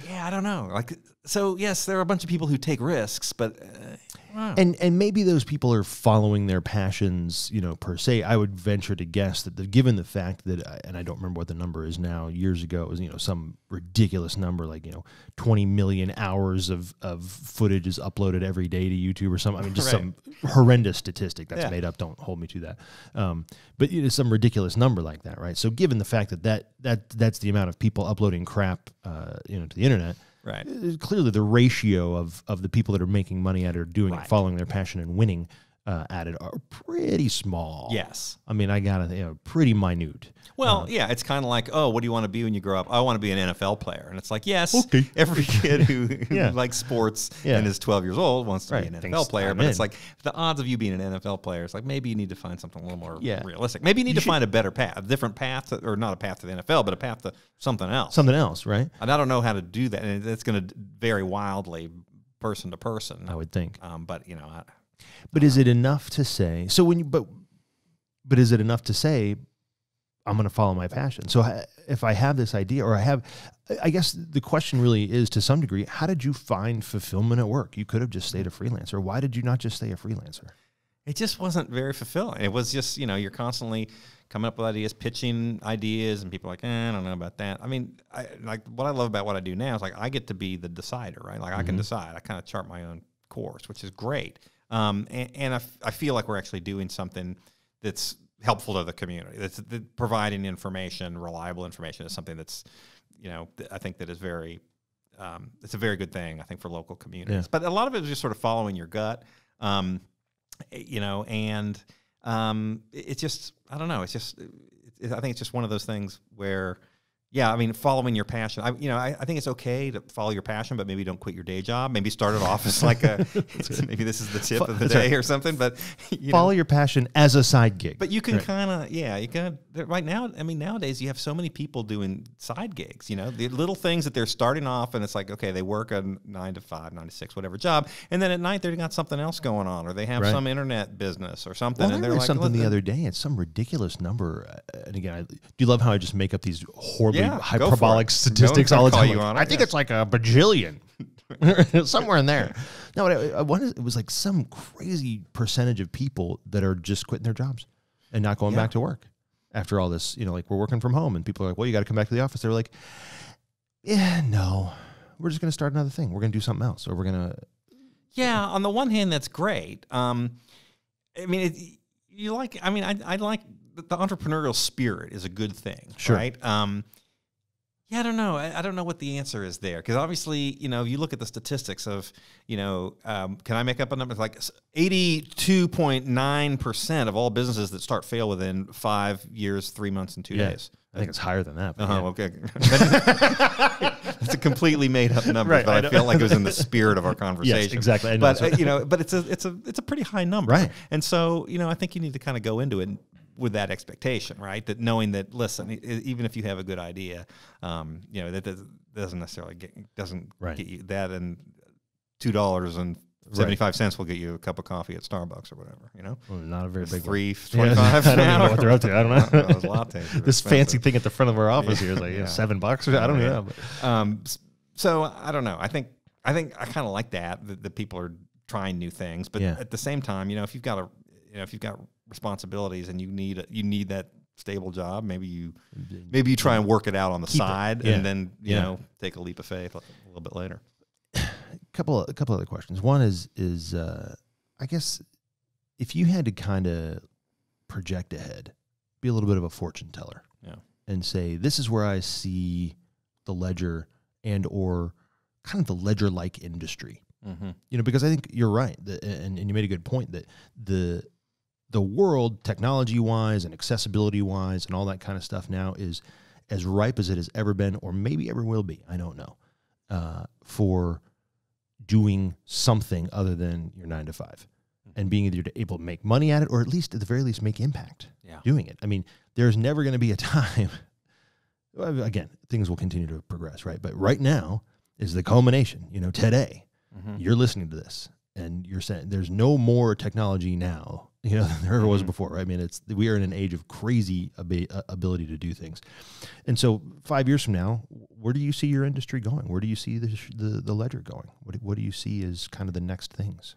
yeah, I don't know. Like, so yes, there are a bunch of people who take risks, but uh, wow. and and maybe those people are following their passions, you know, per se. I would venture to guess that the, given the fact that, and I don't remember what the number is now. Years ago, it was you know some ridiculous number, like you know, twenty million hours of of footage is uploaded every day to YouTube or something. I mean, just Right. some horrendous statistic that's Yeah. made up. Don't hold me to that. Um, but it is some ridiculous number like that, right? So given the fact that that that that's the amount of people uploading crap, uh, you know, to the internet right. uh, clearly the ratio of of the people that are making money at it or doing Right. it, following their passion and winning uh, it are pretty small. Yes. I mean, I gotta, you know, pretty minute. Well, yeah, it's kind of like, oh, what do you want to be when you grow up? I want to be an NFL player, and it's like, yes, Okay. (laughs) every kid (laughs) who, Yeah. likes sports Yeah. and is 12 years old wants to Right, be an thinks NFL player. I'm But it's like the odds of you being an NFL player is like maybe you need to find something a little more Yeah. realistic. Maybe you need You to should- find a better path, a different path, to, or not a path to the NFL, but a path to something else. Something else, right? and I don't know how to do that, and it's going to vary wildly person to person. I would think. Um, but you know, I, But is it enough to say? So when you, but, but is it enough to say, I'm going to follow my passion? So if I have this idea, or I have, I guess the question really is to some degree, how did you find fulfillment at work? You could have just stayed a freelancer. Why did you not just stay a freelancer? it just wasn't very fulfilling. It was just, you know, you're constantly coming up with ideas, pitching ideas, and people are like, eh, I don't know about that. I mean, I, like what I love about what I do now is like I get to be the decider, right? Like I can decide. I kind of chart my own course, which is great. Um, and and I, f- I feel like we're actually doing something that's helpful to the community. That's that providing information, reliable information is something that's, you know, th- I think that is very um, it's a very good thing, I think, for local communities. Yeah. But a lot of it is just sort of following your gut, um, eh, you know, and um, it- it's just, I don't know, it's just, it, I think it's just one of those things where, yeah, I mean, following your passion. I, you know, I, I think it's okay to follow your passion, but maybe don't quit your day job. Maybe start it off as like a, (laughs) maybe this is the tip of the day right. or something. But you Follow know, your passion as a side gig. but you can Right. kind of, yeah, you can. Right now, I mean, nowadays you have so many people doing side gigs. You know, the little things that they're starting off, and it's like, okay, they work a nine to five, nine to six, whatever job, and then at night they've got something else going on, or they have Right. some internet business or something, Well, I and they're like, something the other day. It's some ridiculous number. Uh, and again, I, do you love how I just make up these horrible. Yeah, for hyperbolic statistics No all the time? you Like, on it, I think it's like a bajillion, (laughs) somewhere in there. (laughs) No, but I, I wanted, it was like some crazy percentage of people that are just quitting their jobs and not going Yeah. back to work after all this. You know, like we're working from home, and people are like, "Well, you got to come back to the office." They're like. Yeah, no. We're just going to start another thing. We're going to do something else, or we're going to. Yeah, on the one hand, that's great. Um, I mean, it, you like. I mean, I, I like the, the entrepreneurial spirit is a good thing, Sure. right? Um, yeah, I don't know. I, I don't know what the answer is there because obviously, you know, you look at the statistics of, you know, um, can I make up a number? It's like eighty-two point nine percent of all businesses that start fail within five years, three months, and two Yeah. days. I think it's higher than that. Uh-huh, yeah. okay. (laughs) it's a completely made up number, Right, but I, know. felt like it was in the (laughs) spirit of our conversation. Yes, exactly. I. But uh, you know, but it's a it's a it's a pretty high number, Right. And so you know, I think you need to kind of go into it with that expectation, right? That knowing that listen, even if you have a good idea, um, you know, that does- doesn't necessarily get doesn't Right. get you that and two dollars and seventy five cents will get you a cup of coffee at Starbucks or whatever, you know. Well, not a very big. Three (laughs) Yeah. (laughs) I don't even know what they're up to. I don't know. Those lattes (laughs) are this expensive. fancy thing at the front of our office here is like Yeah. seven bucks. Or, I don't know. Um, so I don't know. I think I think I kind of like that, that that people are trying new things, but at the same time, you know, if you've got a you know if you've got responsibilities and you need you need that stable job, maybe you maybe you try and work it out on the Keep side Yeah. and then you Yeah. know take a leap of faith a little bit later. (sighs) couple a couple other questions. One is is uh, I guess if you had to kind of project ahead, be a little bit of a fortune teller, Yeah. and say this is where I see the ledger and or kind of the ledger like industry. Mm-hmm. You know, because I think you're right, that, and, and you made a good point that the the world, technology wise and accessibility wise, and all that kind of stuff now is as ripe as it has ever been, or maybe ever will be. I don't know. Uh, for doing something other than your nine to five, and being either able to make money at it, or at least at the very least make impact Yeah. doing it. I mean, there's never going to be a (laughs) time. Again, things will continue to progress, right? But right now is the culmination. You know, today Mm-hmm. you're listening to this and you're saying there's no more technology now you know (laughs) than there ever was Mhm. before right? i mean it's we are in an age of crazy abi- uh, ability to do things and so five years from now where do you see your industry going where do you see the sh- the, the ledger going what do, what do you see as kind of the next things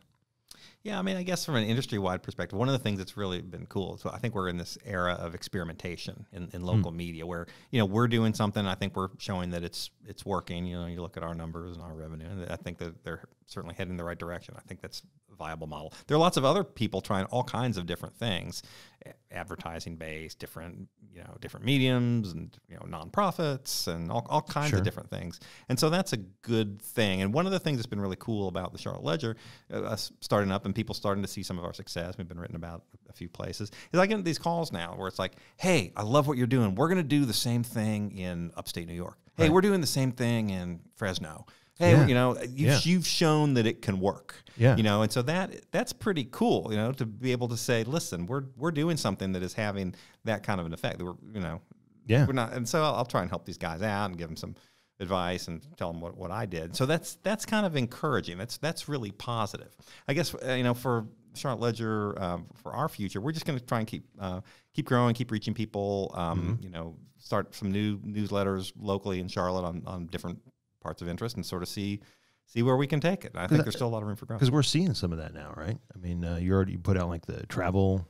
Yeah, I mean, I guess from an industry wide perspective, one of the things that's really been cool. So I think we're in this era of experimentation in, in hmm. local media where, you know, we're doing something. I think we're showing that it's it's working. You know, you look at our numbers and our revenue, and I think that they're certainly heading in the right direction. I think that's a viable model. There are lots of other people trying all kinds of different things, advertising based, different, you know, different mediums and, you know, nonprofits and all, all kinds Sure. of different things. And so that's a good thing. And one of the things that's been really cool about the Charlotte Ledger, uh, us starting up and people starting to see some of our success, we've been written about a few places, is I get these calls now where it's like, hey, I love what you're doing. We're going to do the same thing in upstate New York. Hey, Right. we're doing the same thing in Fresno. Hey, Yeah. you know, you've, Yeah. you've shown that it can work. Yeah. You know, and so that that's pretty cool, you know, to be able to say, listen, we're we're doing something that is having that kind of an effect. That we're, you know, yeah we're not, and so I'll, I'll try and help these guys out and give them some advice and tell them what, what I did. So that's that's kind of encouraging. That's that's really positive. I guess uh, you know for Charlotte Ledger um, for our future, we're just going to try and keep uh, keep growing, keep reaching people. Um, You know, start some new newsletters locally in Charlotte on, on different parts of interest and sort of see see where we can take it. I think that- there's still a lot of room for growth. because we're seeing some of that now right i mean uh, you already put out like the travel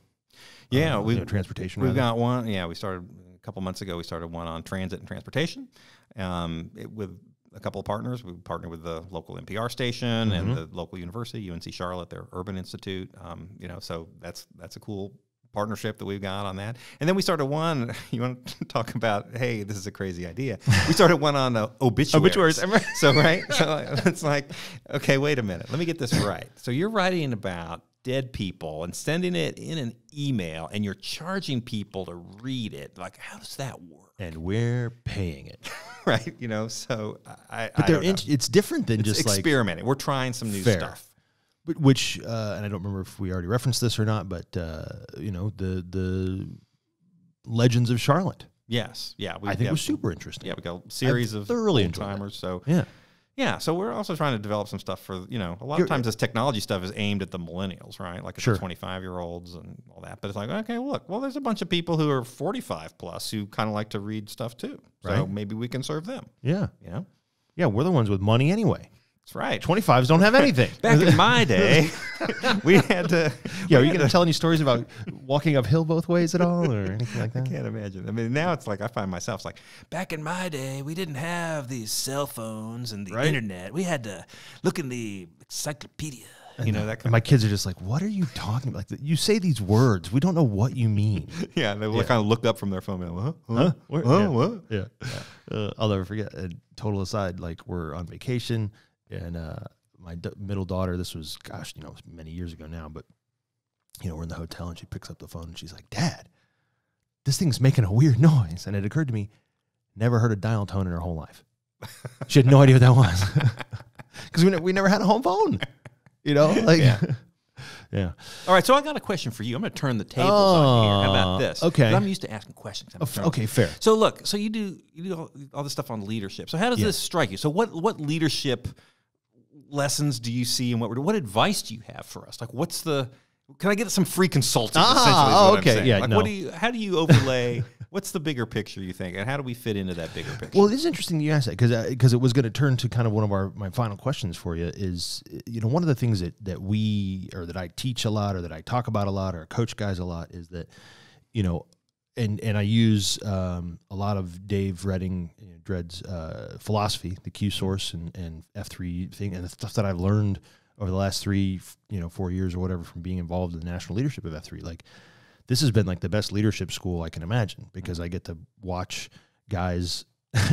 Yeah, uh, we you know, transportation We've rather. got one. Yeah, we started a couple months ago. We started one on transit and transportation um, it, with a couple of partners. We partnered with the local NPR station Mhm. and the local university, UNC Charlotte, their Urban Institute. Um, you know, so that's that's a cool partnership that we've got on that. And then we started one. (laughs) You want to (laughs) talk about? Hey, this is a crazy idea. We started one on uh, obituaries. Obituaries. (laughs) so right, so it's like, okay, wait a minute. Let me get this right. So you're writing about dead people and sending it in an email, and you're charging people to read it. Like, how does that work? and we're paying it right? You know, so I. but I they're in, it's different than It's just like experimenting. We're trying some new Fair. stuff. But which uh, and I don't remember if we already referenced this or not, but uh, you know the the Legends of Charlotte. Yes, yeah. We, I think yeah, was super interesting. Yeah, we got a series of thoroughly timers. So Yeah, yeah, so we're also trying to develop some stuff for you know a lot You're- of times this technology stuff is aimed at the millennials, right? Like Sure. the twenty five year olds and all that. But it's like okay, look, well, there's a bunch of people who are forty five plus who kind of like to read stuff too. So Right. maybe we can serve them. yeah, You know. yeah. We're the ones with money anyway. That's right. 25s don't have anything. (laughs) Back in my day, (laughs) we had to. yeah, are you going to tell any stories about walking uphill both ways at all or anything like (laughs) I can't imagine. I mean, now it's like I find myself it's like back in my day, we didn't have these cell phones and the Right. internet. We had to look in the encyclopedia. You know that my kids are just like, "What are you talking about? Like, you say these words, we don't know what you mean." yeah. They will kind of look up from their phone. and go, Huh? Huh? Where- Huh? yeah. What? Yeah. Uh, I'll never forget. A total aside, like we're on vacation, and uh, my d- middle daughter. This was, gosh, you know, many years ago now, but you know, we're in the hotel, and she picks up the phone, and she's like, "Dad, this thing's making a weird noise." And it occurred to me, never heard a dial tone in her whole life. She had no idea what that was, (laughs) because we, ne- we never had a home phone. You know, like, Yeah. (laughs) yeah. All right, so I got a question for you. I'm going to turn the tables on here. How about Oh, this? okay. I'm used to asking questions. Oh, okay, fair. So look, so you do you do all, all this stuff on leadership. So how does Yeah. this strike you? So what what leadership lessons do you see, and what what advice do you have for us? Like, what's the can I get some free consulting? Ah, essentially, is oh, what I'm okay, yeah, Like, no. what do you? How do you overlay? (laughs) what's the bigger picture you think, and how do we fit into that bigger picture? Well, it is interesting you asked that because because it was going to turn to kind of one of our my final questions for you is you know one of the things that that we or that I teach a lot or that I talk about a lot or coach guys a lot is that you know and and I use um, a lot of Dave Redden you know, Dredd's uh, philosophy, the Q source and and F three thing, and the stuff that I've learned over the last three you know four years or whatever from being involved in the national leadership of F three, like this has been like the best leadership school I can imagine because I get to watch guys (laughs)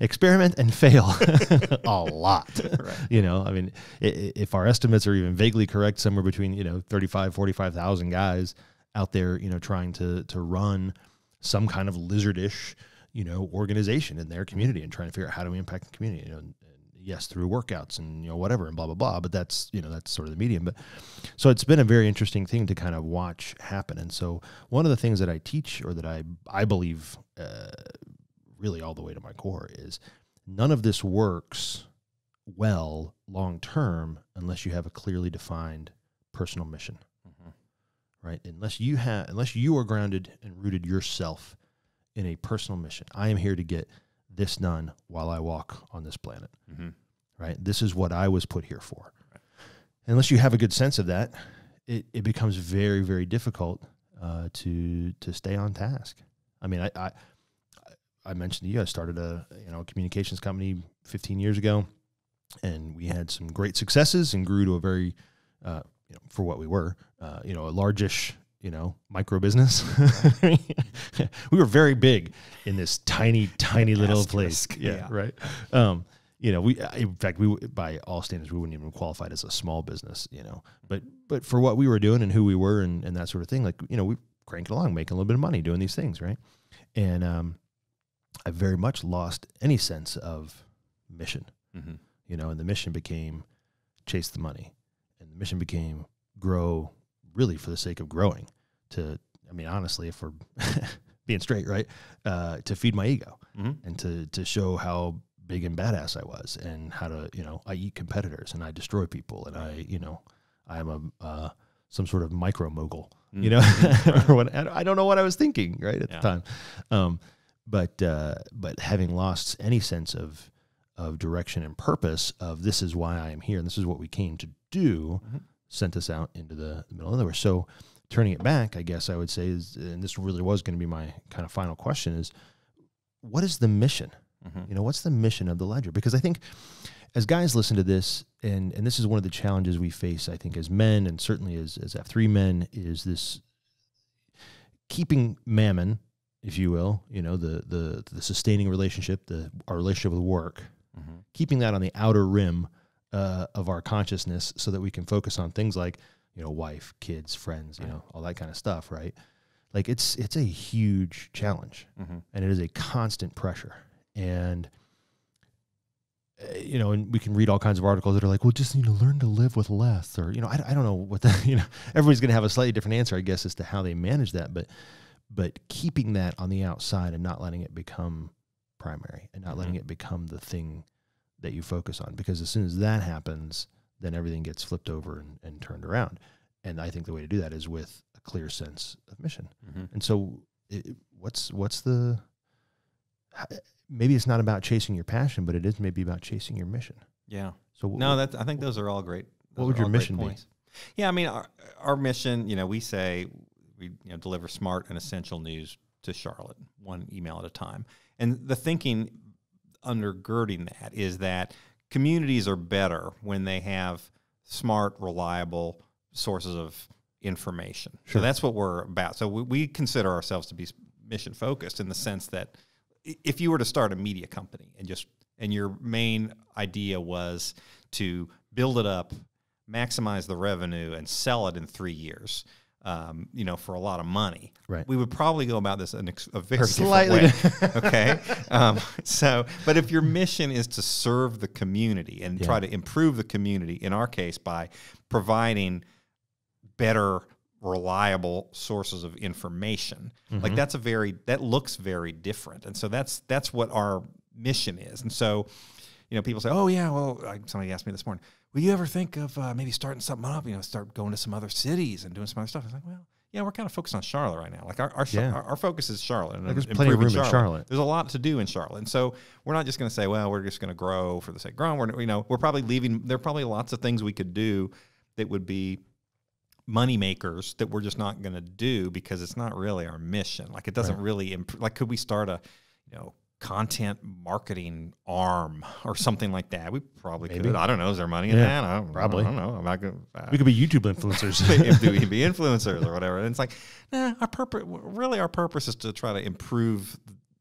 experiment and fail (laughs) a lot. Right. You know, I mean, if our estimates are even vaguely correct, somewhere between, you know, 35, 45,000 guys out there, you know, trying to, to run some kind of lizardish, you know, organization in their community and trying to figure out how do we impact the community, you know, and, and yes, through workouts and, you know, whatever and blah, blah, blah. But that's, you know, that's sort of the medium. But so it's been a very interesting thing to kind of watch happen. And so one of the things that I teach or that I, I believe, uh, really all the way to my core is none of this works well long term unless you have a clearly defined personal mission. Right? Unless you have unless you are grounded and rooted yourself in a personal mission i am here to get this done while i walk on this planet Mhm. right? This is what i was put here for. Unless you have a good sense of that it, it becomes very very difficult uh, to to stay on task. I mean i i I mentioned to you, I started a you know a communications company 15 years ago, and we had some great successes and grew to a very, uh, you know, for what we were, uh, you know, a largish you know micro business. (laughs) we were very big in this tiny, tiny little place. Yeah, yeah. right. Um, you know, we in fact we by all standards we wouldn't even qualified as a small business. You know, but but for what we were doing and who we were and, and that sort of thing, like you know, we cranked along, making a little bit of money doing these things, right? And um, I very much lost any sense of mission, Mhm. you know, and the mission became chase the money, mission became grow really for the sake of growing. To, I mean, honestly, if we're (laughs) being straight, right, uh, to feed my ego Mhm. and to to show how big and badass I was, and how to, you know, I eat competitors and I destroy people, and I, you know, I am a uh, some sort of micro mogul, you know, (laughs) or what I don't know what I was thinking right at Yeah. the time. Um, but uh, but having lost any sense of of direction and purpose of this is why I am here and this is what we came to do, Mhm. sent us out into the, the middle of nowhere. So turning it back, I guess I would say is, and this really was going to be my kind of final question is, what is the mission? Mhm. You know, what's the mission of the ledger? Because I think as guys listen to this, and and this is one of the challenges we face, I think, as men and certainly as as F three men, is this keeping mammon, if you will, you know, the the the sustaining relationship, the our relationship with work, Mhm. keeping that on the outer rim uh, of our consciousness, so that we can focus on things like you know, wife, kids, friends, you know, all that kind of stuff, right? Like it's it's a huge challenge Mhm. and it is a constant pressure. And uh, you know, and we can read all kinds of articles that are like, well, just you know, learn to live with less, or you know, I, I don't know what the (laughs) you know, everybody's going to have a slightly different answer, I guess, as to how they manage that, but but keeping that on the outside and not letting it become primary and not letting Mhm. it become the thing that you focus on, because as soon as that happens, then everything gets flipped over and, and turned around. And I think the way to do that is with a clear sense of mission. Mhm. And so, it, what's what's the? Maybe it's not about chasing your passion, but it is maybe about chasing your mission. Yeah. So wh- No, that I think those are all great. What would your mission be? Yeah, I mean, our, our mission, you know, we say we you know deliver smart and essential news to Charlotte, one email at a time. And the thinking undergirding that is that communities are better when they have smart, reliable sources of information. Sure. So that's what we're about. So we, we consider ourselves to be mission focused in the sense that if you were to start a media company and just and your main idea was to build it up, maximize the revenue, and sell it in three years, um, you know, for a lot of money, Right. we would probably go about this in a very Slightly different way. (laughs) okay, um, so but if your mission is to serve the community and Yeah. try to improve the community, in our case, by providing better reliable sources of information like that's a very that looks very different and so that's that's what our mission is and so you know people say oh yeah well somebody asked me this morning will you ever think of uh, maybe starting something up you know start going to some other cities and doing some other stuff i was like well yeah we're kind of focused on charlotte right now like our our, Yeah. our, our focus is charlotte and Like, there's plenty of room in Charlotte. there's a lot to do in Charlotte, and so we're not just going to say, "Well, we're just going to grow for the sake of growing." We're, you know, we're probably leaving. There are probably lots of things we could do that would be money makers that we're just not going to do because it's not really our mission. Like it doesn't Right. really. Imp- like, could we start a, you know, content marketing arm or something like that? We probably Maybe. could. I don't know. Is there money in Yeah, that? I don't, probably. I don't know. I'm not going. to we could be YouTube influencers. (laughs) if we (laughs) be influencers or whatever. And it's like, nah, our purpose, really, our purpose is to try to improve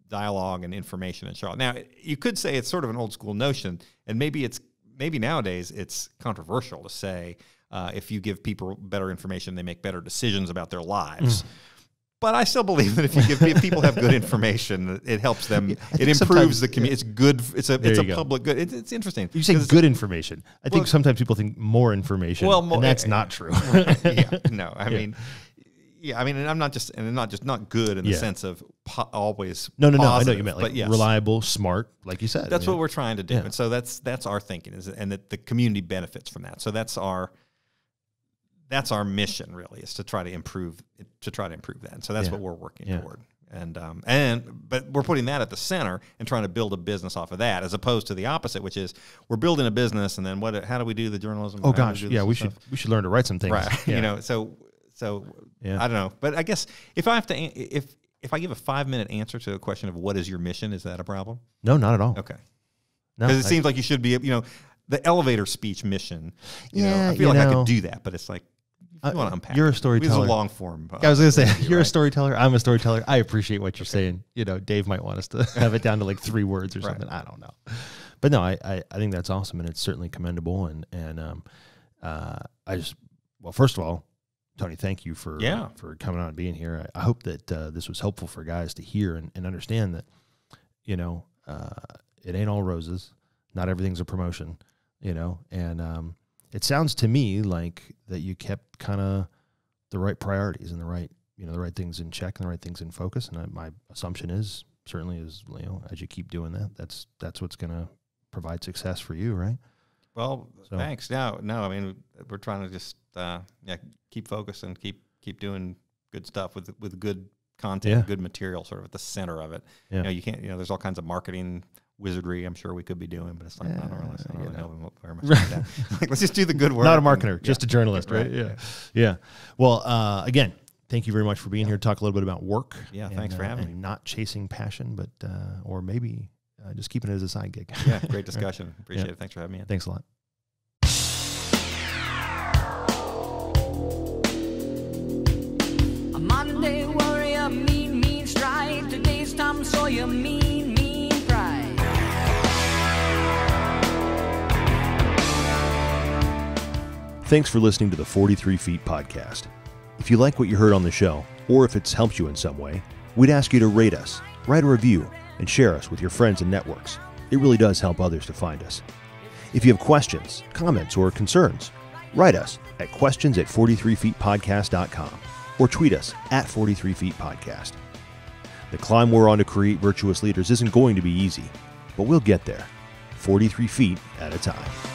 dialogue and information in Charlotte. Now, you could say it's sort of an old school notion, and maybe it's maybe nowadays it's controversial to say uh, if you give people better information, they make better decisions about their lives. Mm. But I still believe that if you give if people have good information, it helps them. (laughs) I it improves the community. It's good. It's a There it's a go. public good. It's, it's interesting. you say 'Cause good information. I think sometimes people think more information. Well, Well, mo- and that's eh, not true. (laughs) (laughs) yeah, no, I Yeah. mean, yeah, I mean, and I'm not just, and not just not good in the sense of po- always. no, no, no. I know you meant. Like yes, reliable, smart, like you said. That's I mean, what we're trying to do, Yeah. and so that's that's our thinking is, and that the community benefits from that. So that's our that's our mission really is to try to improve to try to improve that. And so that's Yeah. what we're working Yeah. toward. And um, and but we're putting that at the center and trying to build a business off of that, as opposed to the opposite, which is we're building a business and then what? How do we do the journalism? Oh we gosh, yeah. We stuff? should we should learn to write some things. right (laughs) Yeah. you know so so Yeah. i don't know but i guess if i have to if if i give a five minute answer to a question of what is your mission is that a problem No, not at all. okay No, because it I- seems like you should be you know the elevator speech mission you know, Yeah, i feel like i could do that but it's like you want to unpack you're a it. This is storyteller. a long form I was gonna say you're a storyteller. I'm a storyteller. I appreciate what you're saying. You know, Dave might want us to (laughs) have it down to like three words or Right. something. I don't know, but no, I, I I think that's awesome and it's certainly commendable. And and um, uh, I just well, first of all, Tony, thank you for Yeah. for coming on and being here. I, I hope that uh, this was helpful for guys to hear and, and understand that you know uh, it ain't all roses. Not everything's a promotion. You know, and um, it sounds to me like that you kept kind of the right priorities and the right you know the right things in check and the right things in focus and I, my assumption is certainly is you know as you keep doing that that's that's what's going to provide success for you right well So- thanks no no i mean we're trying to just uh yeah keep focused and keep keep doing good stuff with with good content Yeah. good material sort of at the center of it Yeah. you know you can't you know there's all kinds of marketing wizardry i'm sure we could be doing but it's like i don't really, I don't Yeah, really you know very much about that like let's just do the good work. Not a and- marketer yeah. just a journalist right, Right, yeah. Yeah. Well uh, again thank you very much for being here. To talk a little bit about work Yeah, and, thanks for uh, having and me. not chasing passion but uh, or maybe uh, just keeping it as a side gig. (laughs) Yeah great (laughs) discussion. Appreciate Yeah. it. Thanks for having me in. thanks a lot. A modern day warrior, mean, mean stride. Today's Tom Sawyer, mean, mean Thanks for listening to the 43 Feet podcast. If you like what you heard on the show, or if it's helped you in some way, we'd ask you to rate us, write a review, and share us with your friends and networks. It really does help others to find us. If you have questions, comments, or concerns, write us at questions at 43feetpodcast.com or tweet us at 43feetpodcast. The climb we're on to create virtuous leaders isn't going to be easy, but we'll get there, 43 feet at a time.